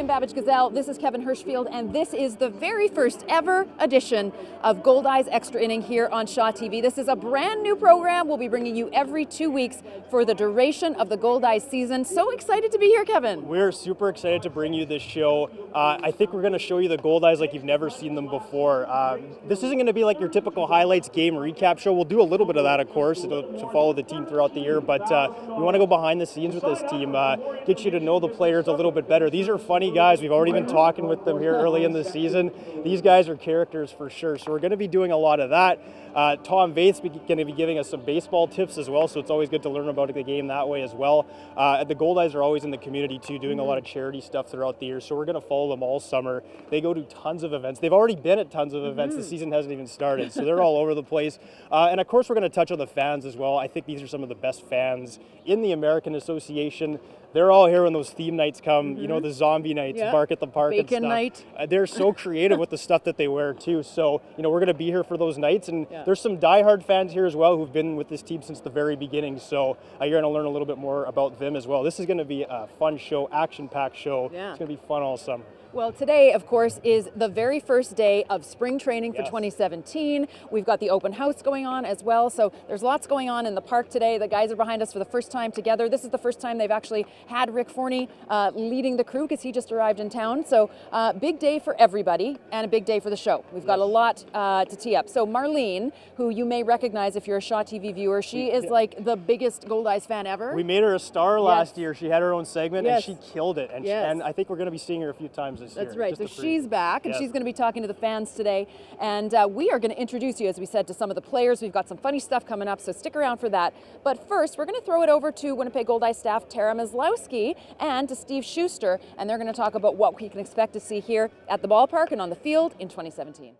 Kim Babbage Gazelle. This is Kevin Hirschfield, and this is the very first ever edition of Goldeyes Extra Inning here on Shaw TV. This is a brand new program we'll be bringing you every two weeks for the duration of the Goldeyes season. So excited to be here, Kevin. We're super excited to bring you this show. Uh, I think we're going to show you the Goldeyes like you've never seen them before. Uh, this isn't going to be like your typical highlights game recap show. We'll do a little bit of that, of course, to, to follow the team throughout the year, but uh, we want to go behind the scenes with this team, uh, get you to know the players a little bit better. These are funny guys. We've already been talking with them here early in the season. These guys are characters for sure. So we're going to be doing a lot of that. Uh, Tom Vaeth's going to be giving us some baseball tips as well, so it's always good to learn about the game that way as well. Uh, the Goldeyes are always in the community too, doing a lot of charity stuff throughout the year, so we're going to follow them all summer. They go to tons of events. They've already been at tons of events. Mm-hmm. The season hasn't even started, so they're all over the place. Uh, and of course, we're going to touch on the fans as well. I think these are some of the best fans in the American Association they're all here when those theme nights come. Mm-hmm. You know, mm-hmm. the zombie nights, yeah. bark at the park Bacon and stuff. night. Uh, they're so creative with the stuff that they wear too. So you know, we're going to be here for those nights, and yeah. there's some diehard fans here as well who've been with this team since the very beginning. So uh, you're going to learn a little bit more about them as well. This is going to be a fun show, action-packed show. Yeah. It's going to be fun all summer. Well, today, of course, is the very first day of spring training for yes. 2017. We've got the open house going on as well. So there's lots going on in the park today. The guys are behind us for the first time together. This is the first time they've actually had Rick Forney uh, leading the crew because he just arrived in town. So uh, big day for everybody and a big day for the show. We've got yes. a lot uh, to tee up. So Marlene, who you may recognize if you're a Shaw TV viewer, she is yeah. like the biggest Goldeyes fan ever. We made her a star yes. last year. She had her own segment and she killed it. And, she, and I think we're going to be seeing her a few times this That's year. That's right. So she's back, and she's going to be talking to the fans today. And uh, we are going to introduce you, as we said, to some of the players. We've got some funny stuff coming up, so stick around for that. But first, we're going to throw it over to Winnipeg Goldeyes staff Tara Maslowski and to Steve Schuster, and they're going to talk about what we can expect to see here at the ballpark and on the field in 2017.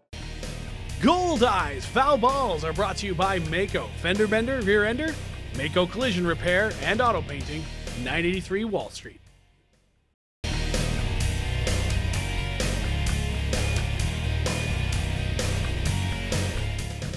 Goldeyes Foul Balls are brought to you by Mako, Fender Bender, Rear Ender, Mako Collision Repair, and Auto Painting, 983 Wall Street.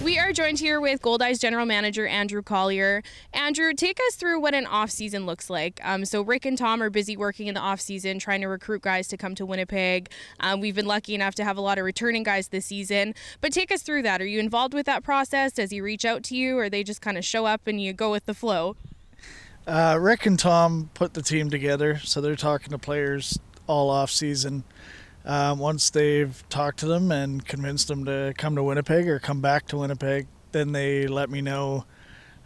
We are joined here with Goldeyes General Manager Andrew Collier. Andrew, take us through what an off season looks like. Um, so Rick and Tom are busy working in the off season, trying to recruit guys to come to Winnipeg. Um, we've been lucky enough to have a lot of returning guys this season. But take us through that. Are you involved with that process? Does he reach out to you, or they just kind of show up and you go with the flow? Uh, Rick and Tom put the team together, so they're talking to players all off season. Um, once they've talked to them and convinced them to come to Winnipeg or come back to Winnipeg, then they let me know.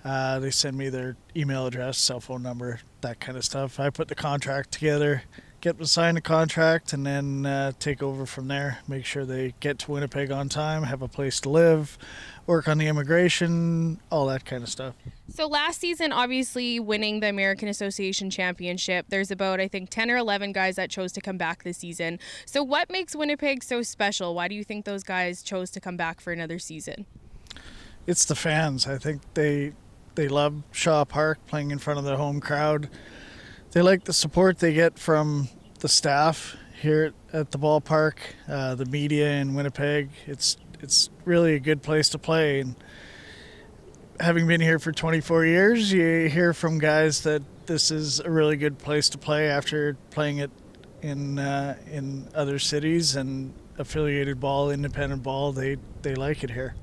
Uh, they send me their email address, cell phone number, that kind of stuff. I put the contract together, get them to sign the contract, and then uh, take over from there. Make sure they get to Winnipeg on time, have a place to live, work on the immigration, all that kind of stuff. So last season, obviously winning the American Association Championship, there's about I think 10 or 11 guys that chose to come back this season. So what makes Winnipeg so special? Why do you think those guys chose to come back for another season? It's the fans. I think they they love Shaw Park playing in front of their home crowd they like the support they get from the staff here at the ballpark, uh, the media in Winnipeg. It's it's really a good place to play. And having been here for 24 years, you hear from guys that this is a really good place to play after playing it in uh, in other cities and affiliated ball, independent ball. They they like it here.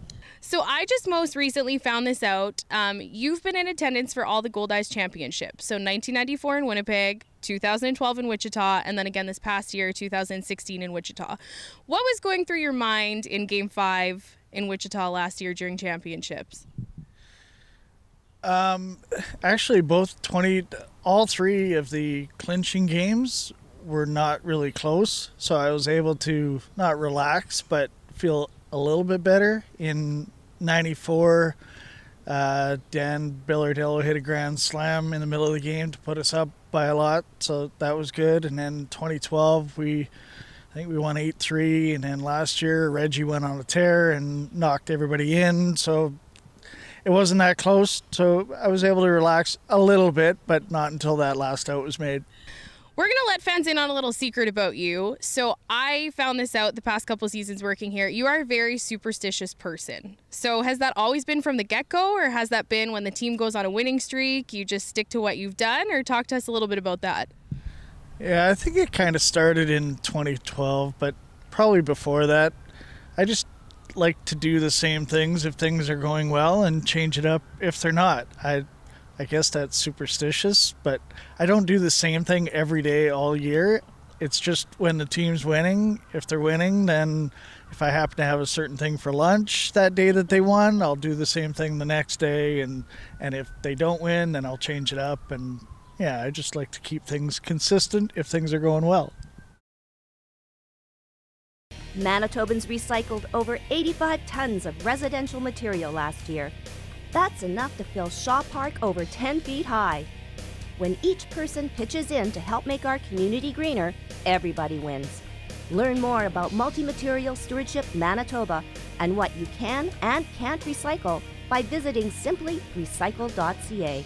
So I just most recently found this out. Um, you've been in attendance for all the Goldeyes Championships. So 1994 in Winnipeg, 2012 in Wichita, and then again this past year, 2016 in Wichita. What was going through your mind in Game Five in Wichita last year during championships? Um, actually, both 20, all three of the clinching games were not really close, so I was able to not relax but feel a little bit better in 94, uh, Dan Bailardello hit a grand slam in the middle of the game to put us up by a lot, so that was good. And then 2012, we I think we won 8 3. And then last year, Reggie went on a tear and knocked everybody in. So it wasn't that close. So I was able to relax a little bit, but not until that last out was made. We're going to let fans in on a little secret about you. So, I found this out the past couple seasons working here. You are a very superstitious person. So, has that always been from the get go, or has that been when the team goes on a winning streak, you just stick to what you've done? Or talk to us a little bit about that. Yeah, I think it kind of started in 2012, but probably before that. I just like to do the same things if things are going well and change it up if they're not. I I guess that's superstitious, but I don't do the same thing every day all year. It's just when the team's winning, if they're winning, then if I happen to have a certain thing for lunch that day that they won, I'll do the same thing the next day and and if they don't win, then I'll change it up and yeah, I just like to keep things consistent if things are going well. Manitobans recycled over 85 tons of residential material last year. That's enough to fill Shaw Park over 10 feet high. When each person pitches in to help make our community greener, everybody wins. Learn more about multi-material stewardship Manitoba and what you can and can't recycle by visiting simplyrecycle.ca.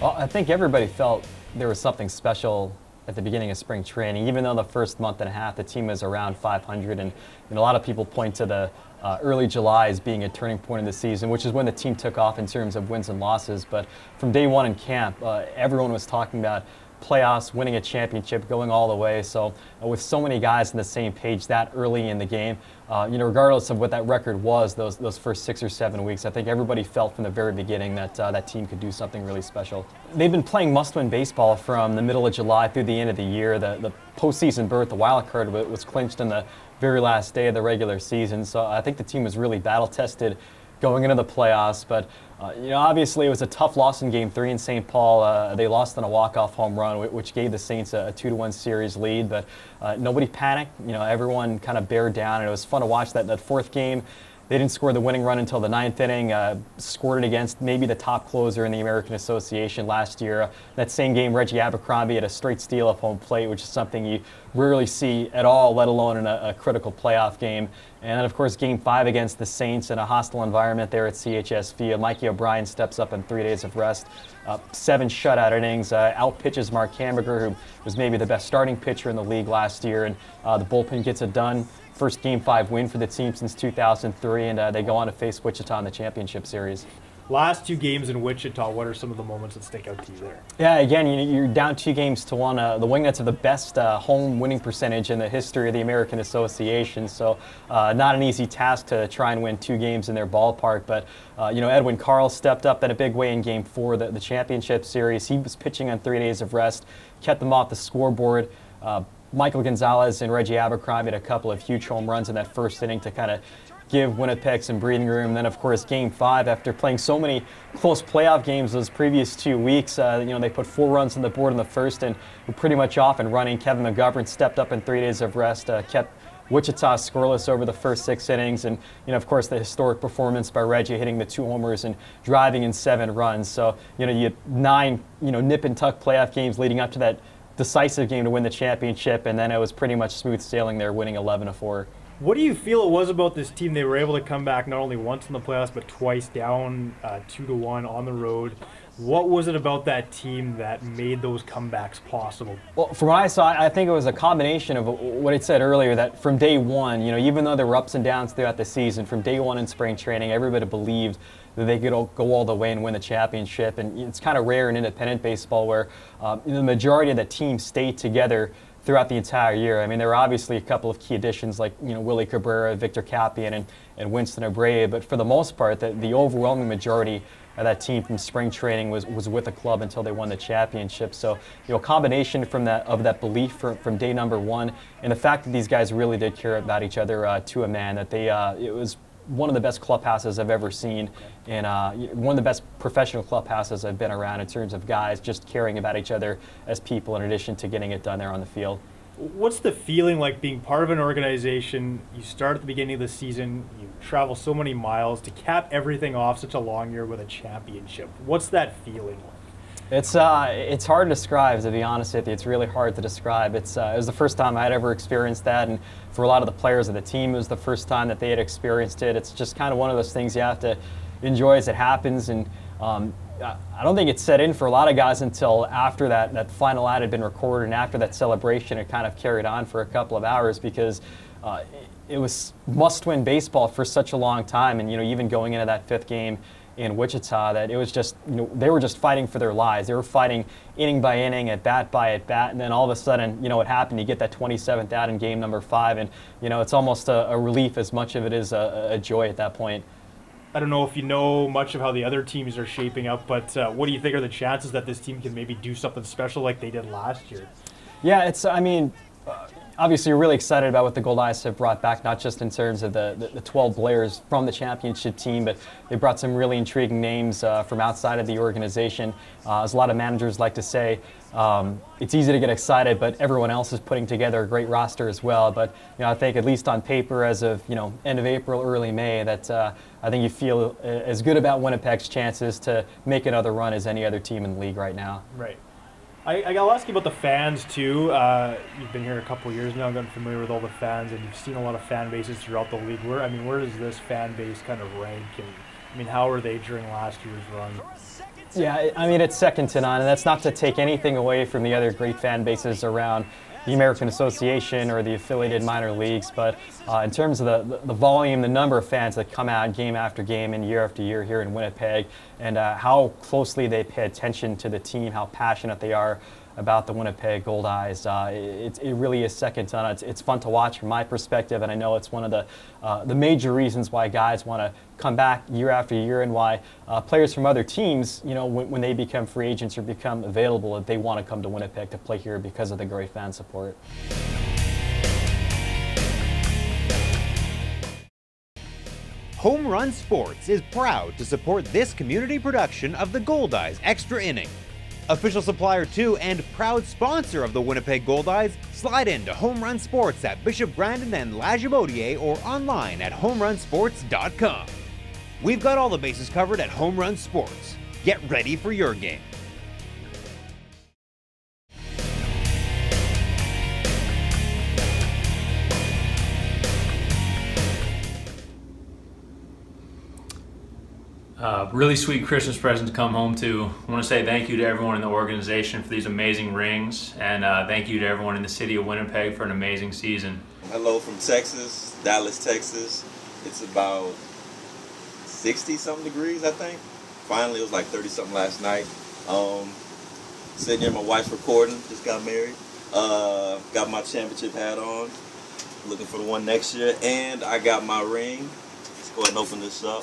Well, I think everybody felt there was something special at the beginning of spring training. Even though the first month and a half the team was around 500, and, and a lot of people point to the uh, early July as being a turning point in the season, which is when the team took off in terms of wins and losses. But from day one in camp, uh, everyone was talking about playoffs, winning a championship, going all the way. So uh, with so many guys on the same page that early in the game, uh, you know, regardless of what that record was, those those first six or seven weeks, I think everybody felt from the very beginning that uh, that team could do something really special. They've been playing must-win baseball from the middle of July through the end of the year. The the postseason berth, the wild card, was clinched in the very last day of the regular season. So I think the team was really battle tested going into the playoffs. But uh, you know, obviously it was a tough loss in Game Three in St. Paul. Uh, they lost on a walk-off home run, which gave the Saints a, two-to-one series lead. But uh, nobody panicked. You know, everyone kind of bared down, and it was fun to watch that that fourth game. They didn't score the winning run until the ninth inning. Uh, scored it against maybe the top closer in the American Association last year. That same game, Reggie Abercrombie had a straight steal of home plate, which is something you rarely see at all, let alone in a, a critical playoff game. And then, of course, game five against the Saints in a hostile environment there at CHS Field. Mikey O'Brien steps up in three days of rest. Uh, seven shutout innings, uh, out pitches Mark Hamburger, who was maybe the best starting pitcher in the league last year, and uh, the bullpen gets it done first Game 5 win for the team since 2003, and uh, they go on to face Wichita in the championship series. Last two games in Wichita, what are some of the moments that stick out to you there? Yeah, again, you're down two games to one. Uh, the Wingnuts have the best uh, home winning percentage in the history of the American Association, so uh, not an easy task to try and win two games in their ballpark. But, uh, you know, Edwin Carl stepped up in a big way in game four, the, the championship series. He was pitching on three days of rest, kept them off the scoreboard. Uh, Michael Gonzalez and Reggie Abercrombie had a couple of huge home runs in that first inning to kind of give Winnipeg some breathing room. Then, of course, Game Five, after playing so many close playoff games those previous two weeks, uh, you know they put four runs on the board in the first and were pretty much off and running. Kevin McGovern stepped up in three days of rest, uh, kept Wichita scoreless over the first six innings, and you know, of course, the historic performance by Reggie hitting the two homers and driving in seven runs. So you know, you had nine, you know, nip and tuck playoff games leading up to that decisive game to win the championship, and then it was pretty much smooth sailing there, winning 11 to 4. What do you feel it was about this team? They were able to come back not only once in the playoffs, but twice down uh, two to one on the road. What was it about that team that made those comebacks possible? Well, from what I saw, I think it was a combination of what I said earlier that from day one, you know, even though there were ups and downs throughout the season, from day one in spring training, everybody believed they could go all the way and win the championship. And it's kind of rare in independent baseball where um, the majority of the team stayed together throughout the entire year. I mean, there were obviously a couple of key additions like you know Willie Cabrera, Victor Kapian, and, and Winston Abreu, but for the most part, the, the overwhelming majority of that team from spring training was, was with the club until they won the championship. So, you know, combination from that of that belief from, from day number one, and the fact that these guys really did care about each other uh, to a man. That they uh, it was one of the best clubhouses I've ever seen, and uh, one of the best professional clubhouses I've been around in terms of guys just caring about each other as people, in addition to getting it done there on the field. What's the feeling like being part of an organization? You start at the beginning of the season, you travel so many miles to cap everything off such a long year with a championship. What's that feeling like? It's uh, it's hard to describe. To be honest with you, it's really hard to describe. It's uh, it was the first time I had ever experienced that, and for a lot of the players of the team, it was the first time that they had experienced it. It's just kind of one of those things you have to enjoy as it happens, and um, I don't think it set in for a lot of guys until after that that final ad had been recorded, and after that celebration, it kind of carried on for a couple of hours because. Uh, it was must-win baseball for such a long time, and you know, even going into that fifth game, in Wichita that it was just, you know, they were just fighting for their lives. They were fighting inning by inning, at bat by at bat, and then all of a sudden, you know, what happened? You get that 27th out in game number five, and, you know, it's almost a, a relief as much of it is a, a joy at that point. I don't know if you know much of how the other teams are shaping up, but uh, what do you think are the chances that this team can maybe do something special like they did last year? Yeah, it's, I mean, uh, obviously you're really excited about what the Goldeyes have brought back, not just in terms of the, the, the 12 players from the championship team, but they brought some really intriguing names uh, from outside of the organization. Uh, as a lot of managers like to say, um, it's easy to get excited, but everyone else is putting together a great roster as well. But you know, I think at least on paper, as of you know, end of April, early May, that uh, I think you feel uh, as good about Winnipeg's chances to make another run as any other team in the league right now. Right. I, I'll ask you about the fans too. Uh, you've been here a couple years now, gotten familiar with all the fans, and you've seen a lot of fan bases throughout the league. Where I mean, where does this fan base kind of rank? And I mean, how were they during last year's run? Yeah, I mean, it's second to none, and that's not to take anything away from the other great fan bases around the American Association or the affiliated minor leagues. But uh, in terms of the, the volume, the number of fans that come out game after game and year after year here in Winnipeg, and uh, how closely they pay attention to the team, how passionate they are about the Winnipeg Goldeyes. Uh, it, it, really is second to none. It's, it's, fun to watch from my perspective, and I know it's one of the, uh, the major reasons why guys want to come back year after year and why uh, players from other teams, you know, when, when, they become free agents or become available, they want to come to Winnipeg to play here because of the great fan support. Home Run Sports is proud to support this community production of the Goldeyes Extra Inning. Official supplier to and proud sponsor of the Winnipeg Goldeyes, slide into Home Run Sports at Bishop Grandin and Lagimodiere or online at homerunsports.com. We've got all the bases covered at Home Run Sports. Get ready for your game. Uh, really sweet Christmas present to come home to. I want to say thank you to everyone in the organization for these amazing rings, and uh, thank you to everyone in the city of Winnipeg for an amazing season. Hello from Texas, Dallas, Texas. It's about 60 something degrees, I think. Finally, it was like 30 something last night. Um, sitting here, my wife's recording, just got married. Uh, got my championship hat on, looking for the one next year, and I got my ring. Let's go ahead and open this up.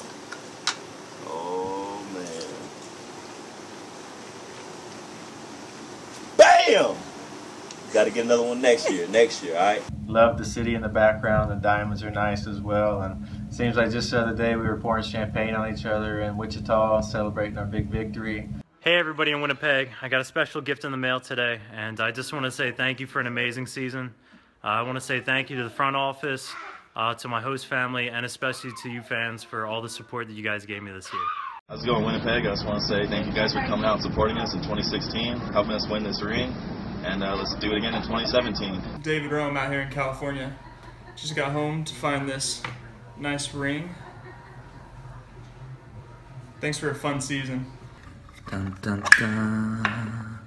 Bam! Got to get another one next year. Next year, all right. Love the city in the background. The diamonds are nice as well. And seems like just the other day we were pouring champagne on each other in Wichita, celebrating our big victory. Hey everybody in Winnipeg, I got a special gift in the mail today, and I just want to say thank you for an amazing season. Uh, I want to say thank you to the front office, uh, to my host family, and especially to you fans for all the support that you guys gave me this year. How's it going, Winnipeg? I just want to say thank you guys for coming out and supporting us in 2016, helping us win this ring, and uh, let's do it again in 2017. David Rohm out here in California. Just got home to find this nice ring. Thanks for a fun season. Dun, dun, dun.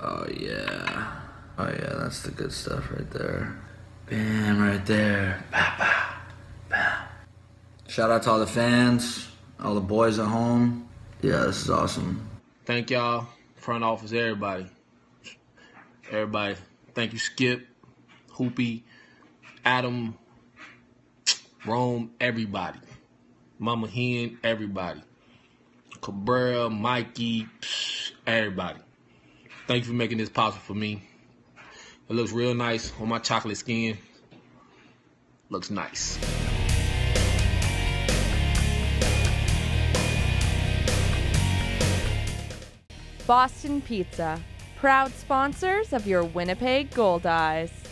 Oh, yeah. Oh, yeah, that's the good stuff right there. Bam, right there. Bah, bah, bam. Shout out to all the fans all the boys at home. Yeah, this is awesome. Thank y'all, front office, everybody. Everybody. Thank you, Skip, Hoopy, Adam, Rome, everybody. Mama Hen, everybody. Cabrera, Mikey, everybody. Thank you for making this possible for me. It looks real nice on my chocolate skin. Looks nice. Boston Pizza, proud sponsors of your Winnipeg Goldeyes.